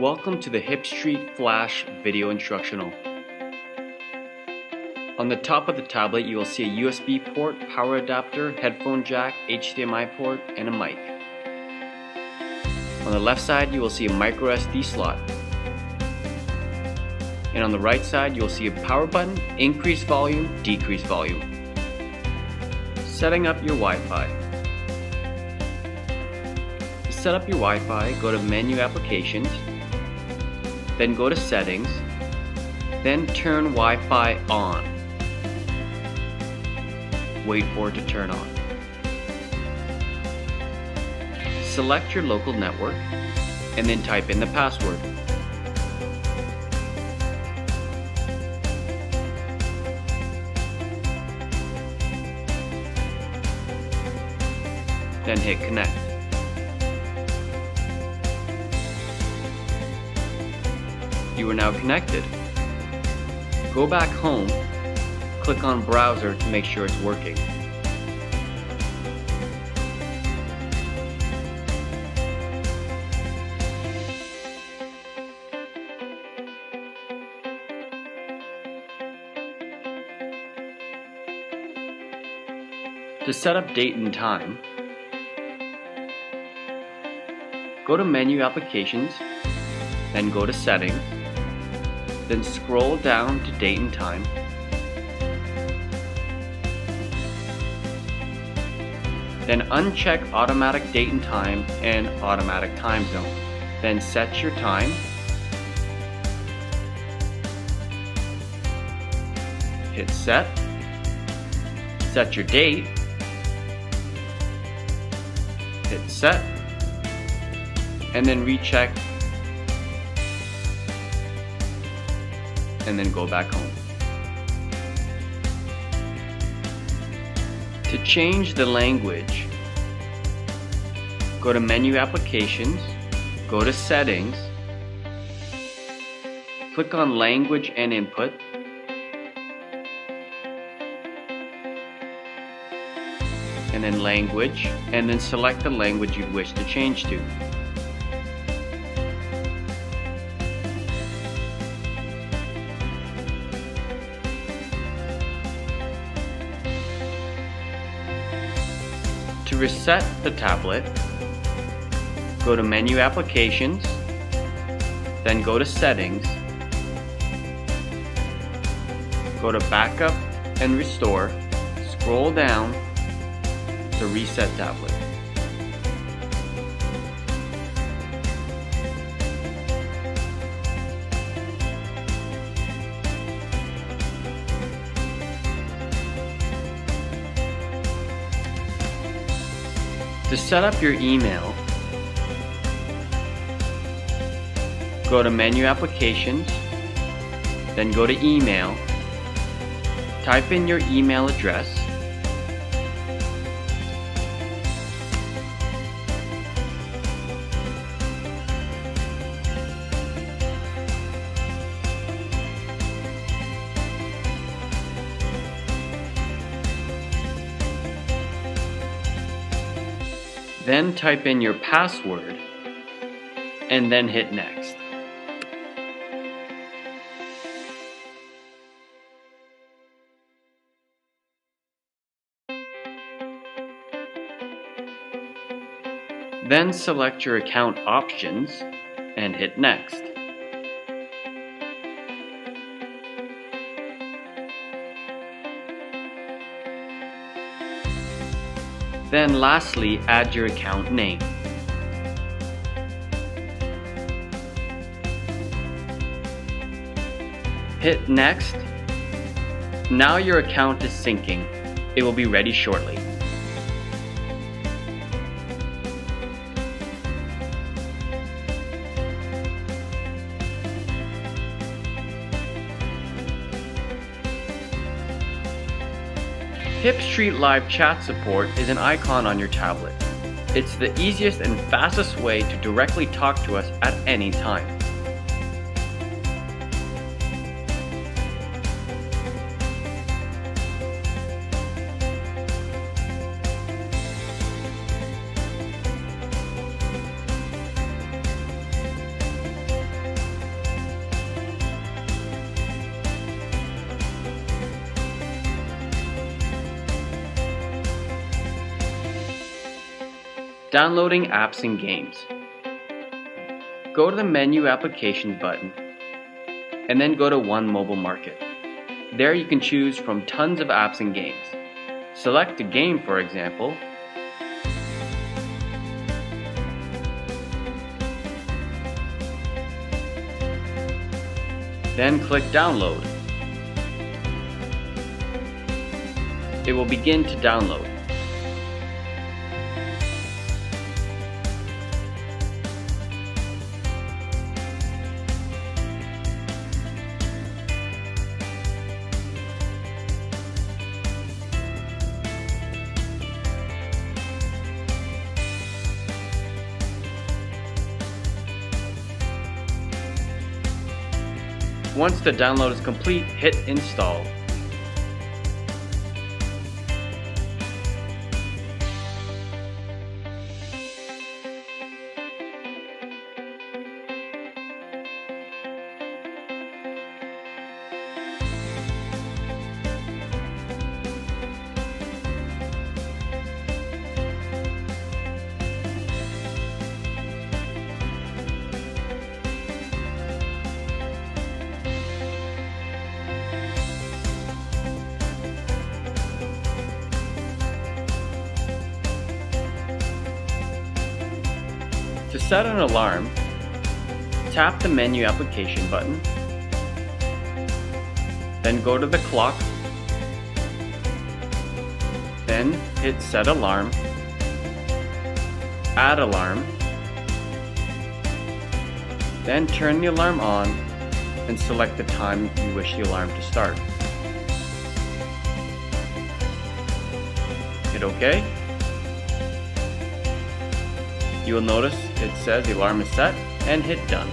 Welcome to the Hipstreet Flash video instructional. On the top of the tablet you will see a USB port, power adapter, headphone jack, HDMI port, and a mic. On the left side you will see a micro SD slot. And on the right side you will see a power button, increase volume, decrease volume. Setting up your Wi-Fi. To set up your Wi-Fi, go to Menu Applications, then go to Settings, then turn Wi-Fi on. Wait for it to turn on. Select your local network and then type in the password. Then hit connect. You are now connected. Go back home, click on browser to make sure it's working. To set up date and time, go to Menu Applications, then go to Settings, then scroll down to Date and Time, then uncheck Automatic Date and Time and Automatic Time Zone. Then set your time, hit Set, set your date, hit set, and then recheck, and then go back home. To change the language, go to Menu Applications, go to Settings, click on Language and Input, and then language, and then select the language you wish to change to. To reset the tablet, go to Menu Applications, then go to Settings, go to Backup and Restore, scroll down to reset tablet. To set up your email, go to Menu Applications, then go to Email, type in your email address, then type in your password, and then hit next. Then select your account options and hit next. Then lastly, add your account name. Hit next. Now your account is syncing. It will be ready shortly. Hipstreet Live Chat support is an icon on your tablet. It's the easiest and fastest way to directly talk to us at any time. Downloading apps and games. Go to the menu applications button and then go to One Mobile Market. There you can choose from tons of apps and games. Select a game for example Then click Download. It will begin to download. Once the download is complete, hit install. Set an alarm, tap the menu application button, then go to the clock, then hit set alarm, add alarm, then turn the alarm on and select the time you wish the alarm to start. Hit OK. You will notice it says the alarm is set and hit done.